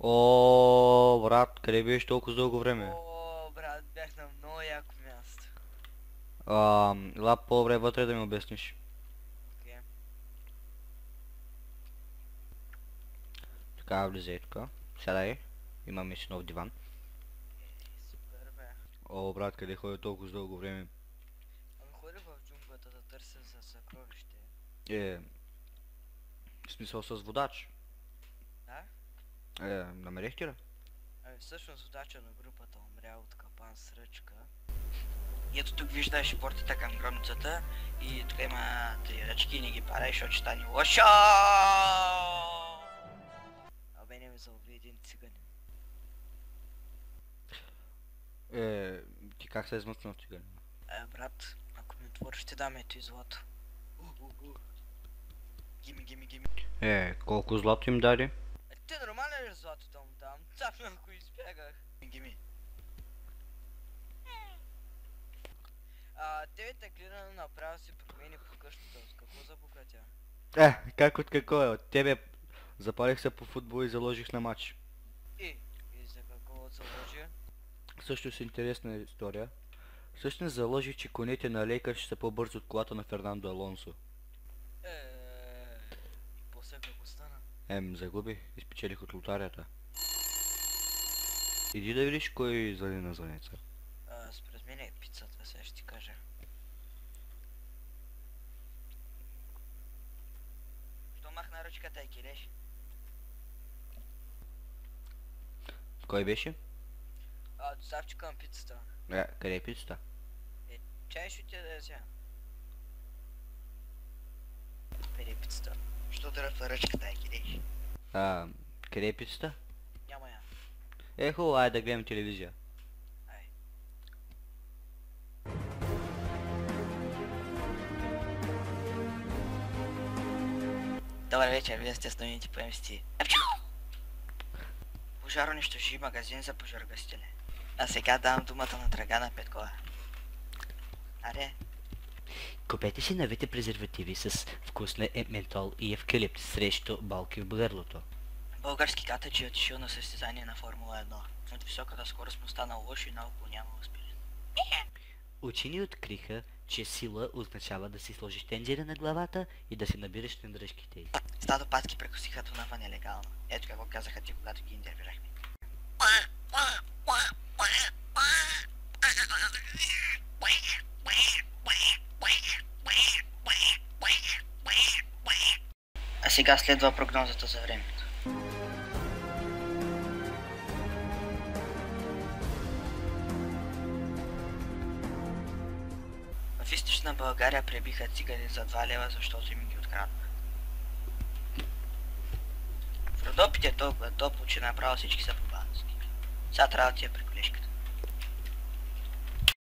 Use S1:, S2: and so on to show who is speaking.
S1: О, брат, къде беше толкова дълго време?
S2: О, брат, бях на много яко място.
S1: Ам, ела по-добре вътре да ми обясниш.
S2: Окей.
S1: Така, влизай тук. Сядай. Имаме си нов диван.
S2: Супер, бе.
S1: О, брат, къде ходя толкова дълго време?
S2: Ами ходих в джунглата да търся за съкровище.
S1: Е, в смисъл с водач.
S2: Да?
S1: Е, намерихте ли?
S2: Ами всъщност водача на групата умря от капан с ръчка. И ето тук виждаш портата към гробницата и тук има три ръчки и не ги парай, защото ще стане лошо. Абе не ме залови един циганин.
S1: Е, ти как се измъкна от тига?
S2: Е, брат, ако ми отвориш, ще дам ето и злато. Гими, гими, гими.
S1: Е, колко злато им даде?
S2: Е, ти нормален ли злато да му Цапна, ако избягах. Гими. А, девета глина направо си промени по къщата. С какво забука тя?
S1: Е, как от какво е? От тебе запалих се по футбол и заложих на матч.
S2: И, и за какво заложи?
S1: Също с интересна история. Всъщност заложих, че конете на Лейкър ще са по-бързи от колата на Фернандо Алонсо.
S2: Е, после какво стана?
S1: Ем, загубих и спечелих от лотарията. Иди да видиш кой звъни на звънеца.
S2: Според мен е пицата, сега ще ти кажа. Що махна ръчката и килеш?
S1: Кой беше?
S2: А, доставчика на пицата.
S1: Е, къде е пицата?
S2: Чай ще ти да взема. Бери пицата. Що дръпва ръчката и килеш?
S1: А, къде е пицата? Е, хубаво, айде да гледам телевизия.
S2: Добър вечер, вие сте стойните по МСТ. Пожар унищожи магазин за пожаргастене. А сега давам думата на Драгана Петкова. Аре,
S1: Купете си новите презервативи с вкусна е ментол и евкалипт срещу болки в гърлото.
S2: Български катач е отишъл на състезание на Формула 1. От високата скорост му стана лошо и наоколо няма успели.
S1: Учени откриха, че сила означава да си сложиш тензира на главата и да си набираш на дръжките й.
S2: Стадо патки прекусиха Дунава нелегално. Ето какво казаха ти, когато ги интервюрахме. А сега следва прогнозата за времето. В източна България пребиха цигани за 2 лева, защото им ги откраднаха. В Родопите толкова топло, че направо всички са по-бански. Сега трябва да ти е при.